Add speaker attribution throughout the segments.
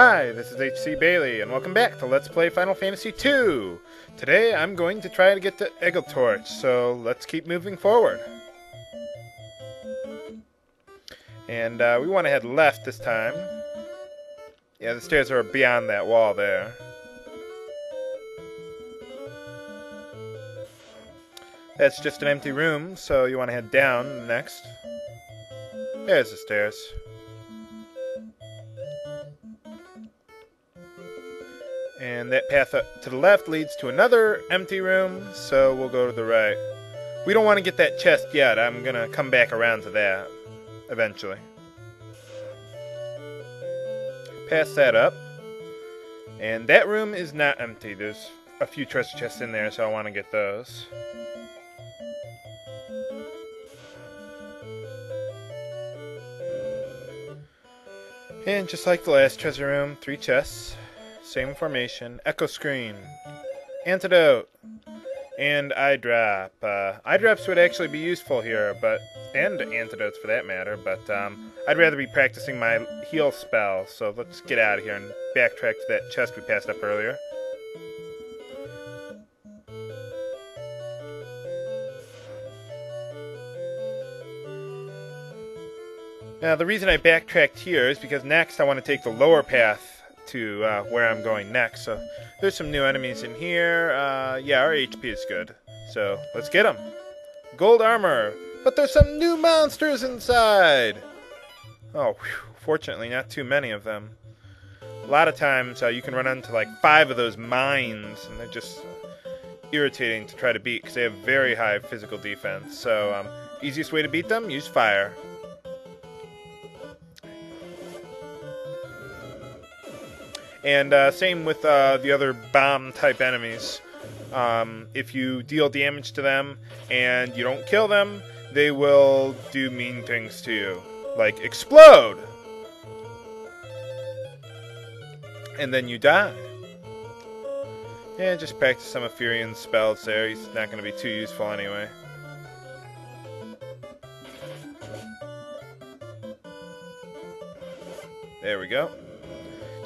Speaker 1: Hi, this is HC Bailly, and welcome back to Let's Play Final Fantasy II. Today I'm going to try to get to Egil Torch, so let's keep moving forward. And uh, we want to head left this time. Yeah, the stairs are beyond that wall there. That's just an empty room, so you want to head down next. There's the stairs. And that path up to the left leads to another empty room, so we'll go to the right. We don't want to get that chest yet. I'm going to come back around to that eventually. Pass that up. And that room is not empty. There's a few treasure chests in there, so I want to get those. And just like the last treasure room, three chests. Same formation. Echo screen. Antidote. And eye drop. Uh, eye drops would actually be useful here, but and antidotes for that matter. But um, I'd rather be practicing my heal spell. So let's get out of here and backtrack to that chest we passed up earlier. Now the reason I backtracked here is because next I want to take the lower path to uh, where I'm going next. So there's some new enemies in here. Uh, yeah, our HP is good. So let's get them. Gold armor. But there's some new monsters inside. Oh, whew. fortunately, not too many of them. A lot of times uh, you can run into like five of those mines, and they're just irritating to try to beat because they have very high physical defense. So, um, easiest way to beat them: use fire. And uh, same with uh, the other bomb type enemies. Um, if you deal damage to them and you don't kill them, they will do mean things to you. Like explode! And then you die. Yeah, just practice some of Firion's spells there. He's not going to be too useful anyway. There we go.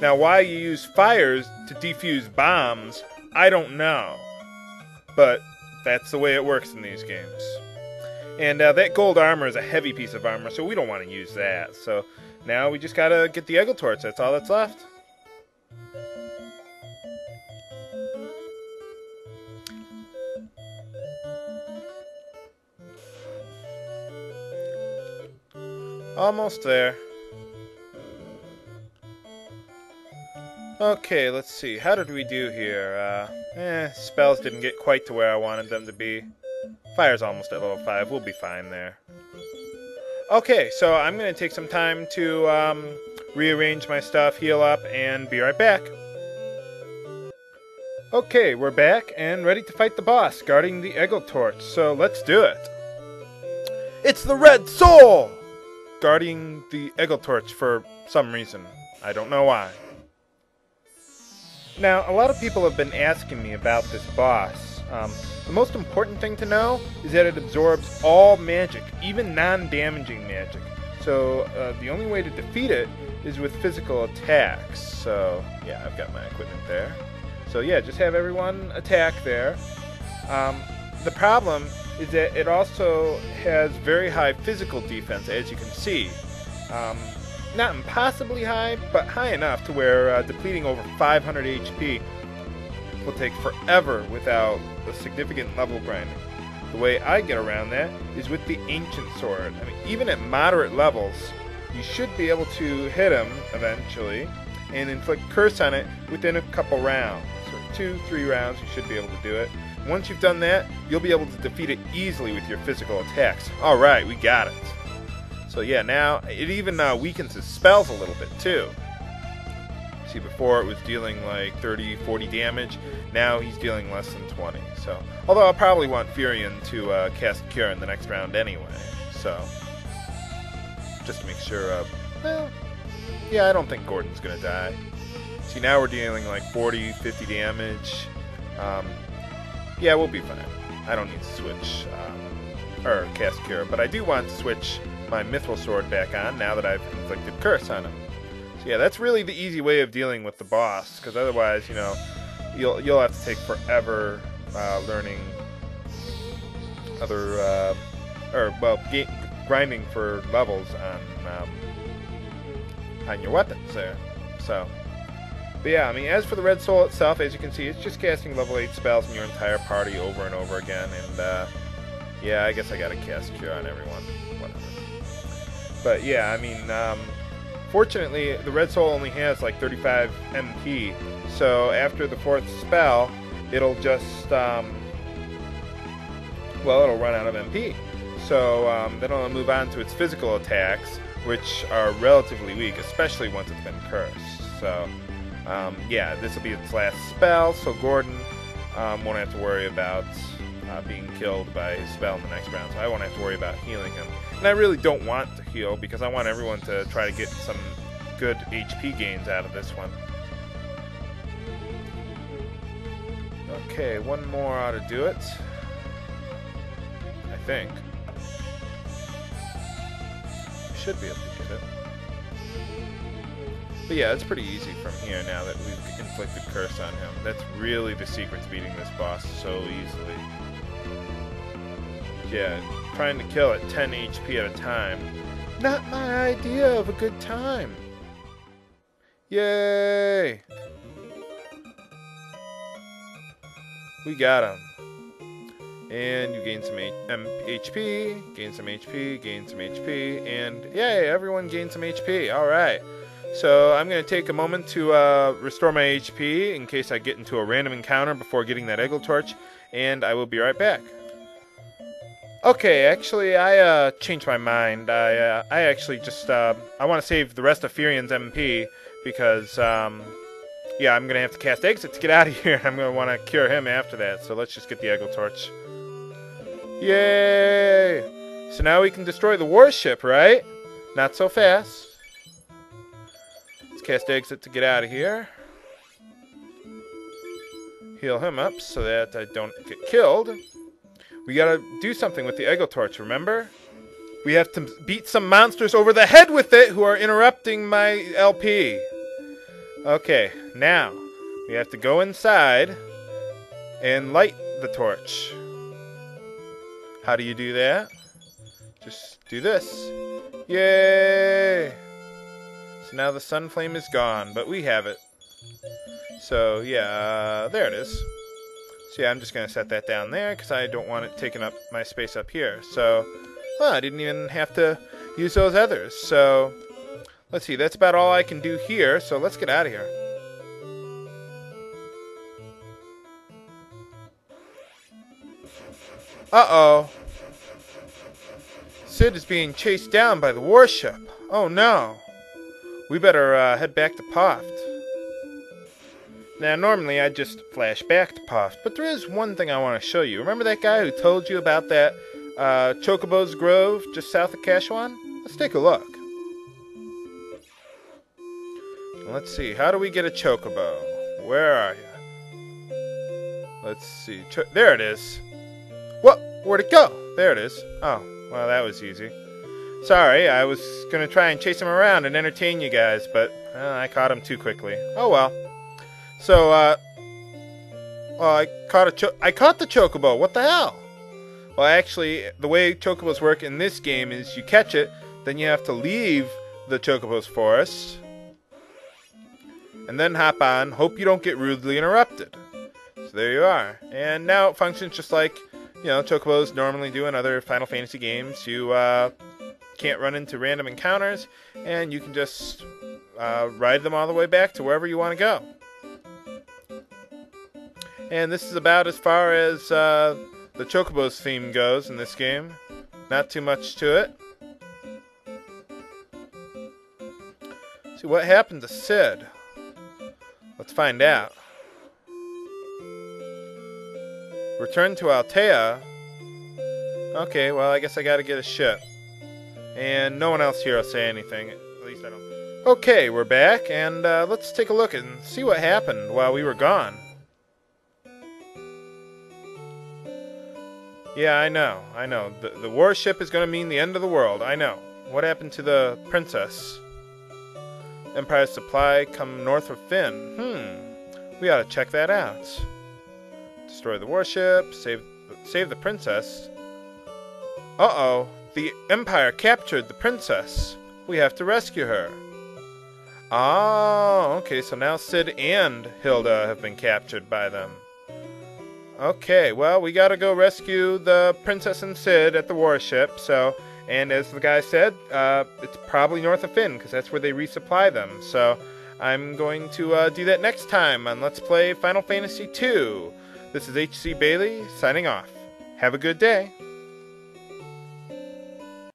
Speaker 1: Now, why you use fires to defuse bombs, I don't know. But that's the way it works in these games. And uh, that gold armor is a heavy piece of armor, so we don't want to use that. So now we just gotta get the Egil Torch. That's all that's left. Almost there. Okay, let's see. How did we do here? Uh, eh, spells didn't get quite to where I wanted them to be. Fire's almost at level 5. We'll be fine there. Okay, so I'm going to take some time to um, rearrange my stuff, heal up, and be right back. Okay, we're back and ready to fight the boss, guarding the Egil Torch, so let's do it. It's the Red Soul! Guarding the Egil Torch for some reason. I don't know why. Now, a lot of people have been asking me about this boss. Um, the most important thing to know is that it absorbs all magic, even non-damaging magic. So uh, the only way to defeat it is with physical attacks. So yeah, I've got my equipment there. So yeah, just have everyone attack there. Um, the problem is that it also has very high physical defense, as you can see. Um, not impossibly high, but high enough to where uh, depleting over 500 HP will take forever without a significant level grinding. The way I get around that is with the Ancient Sword. I mean, even at moderate levels, you should be able to hit him eventually and inflict curse on it within a couple rounds. So two, three rounds, you should be able to do it. Once you've done that, you'll be able to defeat it easily with your physical attacks. Alright, we got it. So yeah, now it even uh, weakens his spells a little bit too. See, before it was dealing like 30, 40 damage. Now he's dealing less than 20. So, although I'll probably want Firion to uh, cast Cure in the next round anyway. So, just to make sure. Uh, well, yeah, I don't think Gordon's gonna die. See, now we're dealing like 40, 50 damage. Um, yeah, we'll be fine. I don't need to switch um, or cast Cure, but I do want to switch my Mithril Sword back on now that I've inflicted Curse on him. So yeah, that's really the easy way of dealing with the boss, because otherwise, you know, you'll you'll have to take forever uh, learning other uh, or well, grinding for levels on um, on your weapons there. So. But yeah, I mean, as for the Red Soul itself, as you can see, it's just casting level 8 spells in your entire party over and over again, and uh, yeah, I guess I gotta cast Cure on everyone. Whatever. But yeah, I mean, um, fortunately, the Red Soul only has like 35 MP, so after the fourth spell, it'll just, um, well, it'll run out of MP. So um, then it'll move on to its physical attacks, which are relatively weak, especially once it's been cursed. So um, yeah, this will be its last spell, so Gordon um, won't have to worry about uh, being killed by his spell in the next round, so I won't have to worry about healing him. And I really don't want to heal because I want everyone to try to get some good HP gains out of this one. Okay, one more ought to do it. I think. Should be able to get it. But yeah, it's pretty easy from here now that we've inflicted curse on him. That's really the secret to beating this boss so easily. Yeah, trying to kill it 10 HP at a time. Not my idea of a good time. Yay! We got him. And you gain some H HP, gain some HP, gain some HP, and yay, everyone gained some HP. Alright. So I'm going to take a moment to uh, restore my HP in case I get into a random encounter before getting that Egil Torch, and I will be right back. Okay, actually, I uh, changed my mind. I uh, I actually just uh, I want to save the rest of Firion's MP because um, yeah, I'm gonna have to cast exit to get out of here. I'm gonna want to cure him after that. So let's just get the Egil Torch. Yay! So now we can destroy the warship, right? Not so fast. Let's cast exit to get out of here. Heal him up so that I don't get killed. We gotta do something with the Egil Torch, remember? We have to beat some monsters over the head with it who are interrupting my LP. Okay, now we have to go inside and light the torch. How do you do that? Just do this. Yay! So now the Sunflame is gone, but we have it. So yeah, uh, there it is. So yeah, I'm just going to set that down there because I don't want it taking up my space up here. So well, I didn't even have to use those others. So let's see, that's about all I can do here. So let's get out of here. Uh-oh. Sid is being chased down by the warship. Oh no. We better uh, head back to Poft. Now, normally I'd just flash back to Poft, but there is one thing I want to show you. Remember that guy who told you about that uh, Chocobo's Grove just south of Kashuon? Let's take a look. Let's see, how do we get a Chocobo? Where are you? Let's see, Cho there it is. What? Where'd it go? There it is. Oh, well, that was easy. Sorry, I was gonna try and chase him around and entertain you guys, but uh, I caught him too quickly. Oh well. So, uh, well, I caught a cho- I caught the chocobo. What the hell? Well, actually, the way chocobos work in this game is you catch it, then you have to leave the chocobo's forest, and then hop on. Hope you don't get rudely interrupted. So there you are. And now it functions just like you know chocobos normally do in other Final Fantasy games. You uh, can't run into random encounters, and you can just uh, ride them all the way back to wherever you want to go. And this is about as far as uh, the Chocobo's theme goes in this game. Not too much to it. See what happened to Sid. Let's find out. Return to Altea. Okay, well, I guess I gotta get a ship. And no one else here will say anything. At least I don't. Okay, we're back, and uh, let's take a look and see what happened while we were gone. Yeah, I know, I know. The, the warship is going to mean the end of the world, I know. What happened to the princess? Empire supply come north of Fynn. Hmm. We ought to check that out. Destroy the warship, save save the princess. Uh-oh. The Empire captured the princess. We have to rescue her. Oh, okay, so now Sid and Hilda have been captured by them. Okay, well, we gotta go rescue the princess and Sid at the warship, so, and as the guy said, uh, it's probably north of Fynn, because that's where they resupply them, so I'm going to uh, do that next time on Let's Play Final Fantasy II. This is HC Bailly signing off. Have a good day.